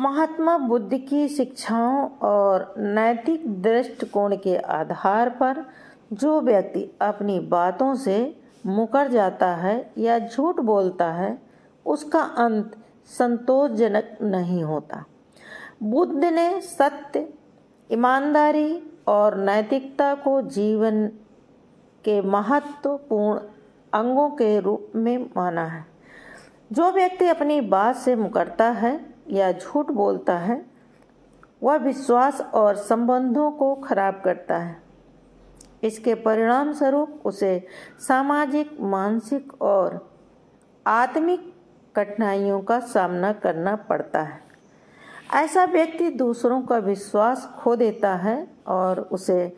महात्मा बुद्ध की शिक्षाओं और नैतिक दृष्टिकोण के आधार पर जो व्यक्ति अपनी बातों से मुकर जाता है या झूठ बोलता है, उसका अंत संतोषजनक नहीं होता। बुद्ध ने सत्य, ईमानदारी और नैतिकता को जीवन के महत्वपूर्ण अंगों के रूप में माना है। जो व्यक्ति अपनी बात से मुकरता है या झूठ बोलता है, वह विश्वास और संबंधों को खराब करता है। इसके परिणाम स्वरूप उसे सामाजिक, मानसिक और आत्मिक कठिनाइयों का सामना करना पड़ता है। ऐसा व्यक्ति दूसरों का विश्वास खो देता है और उसे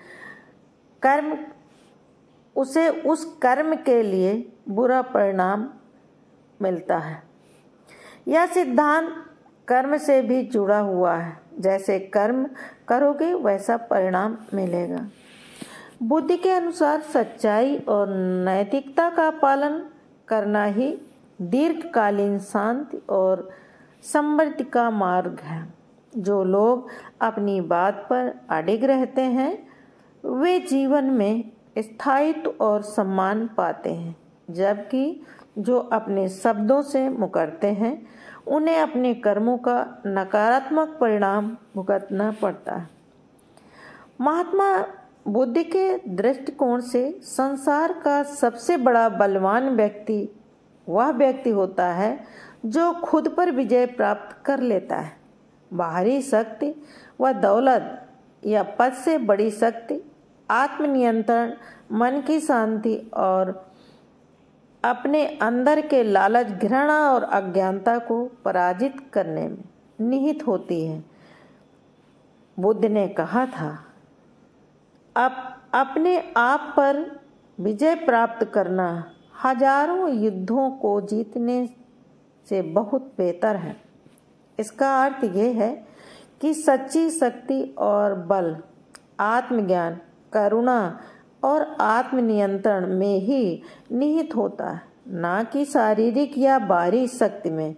कर्म, उसे उस कर्म के लिए बुरा परिणाम मिलता है। यह सिद्धांत कर्म से भी जुड़ा हुआ है। जैसे कर्म करोगे, वैसा परिणाम मिलेगा। बुद्धि के अनुसार सच्चाई और नैतिकता का पालन करना ही दीर्घकालीन शांति और समृद्धि का मार्ग है। जो लोग अपनी बात पर अडिग रहते हैं, वे जीवन में स्थायित्व और सम्मान पाते हैं, जबकि जो अपने शब्दों से मुकरते हैं उन्हें अपने कर्मों का नकारात्मक परिणाम भुगतना पड़ता है। महात्मा बुद्ध के दृष्टिकोण से संसार का सबसे बड़ा बलवान व्यक्ति वह व्यक्ति होता है जो खुद पर विजय प्राप्त कर लेता है। बाहरी शक्ति व दौलत या पद से बड़ी शक्ति, आत्मनियंत्रण, मन की शांति और अपने अंदर के लालच, घृणा और अज्ञानता को पराजित करने में निहित होती है। बुद्ध ने कहा था अब अपने आप पर विजय प्राप्त करना हज़ारों युद्धों को जीतने से बहुत बेहतर है। इसका अर्थ यह है कि सच्ची शक्ति और बल, आत्मज्ञान, करुणा और आत्मनियंत्रण में ही निहित होता है। ना कि शारीरिक या बाहरी शक्ति में।